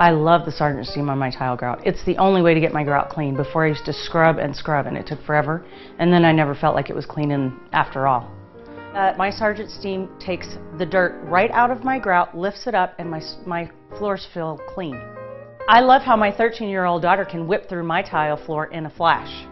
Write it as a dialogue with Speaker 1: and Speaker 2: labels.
Speaker 1: I love the Sargent Steam on my tile grout. It's the only way to get my grout clean. Before I used to scrub and scrub and it took forever and then I never felt like it was clean in, after all. Uh, my Sargent Steam takes the dirt right out of my grout, lifts it up and my, my floors feel clean. I love how my 13 year old daughter can whip through my tile floor in a flash.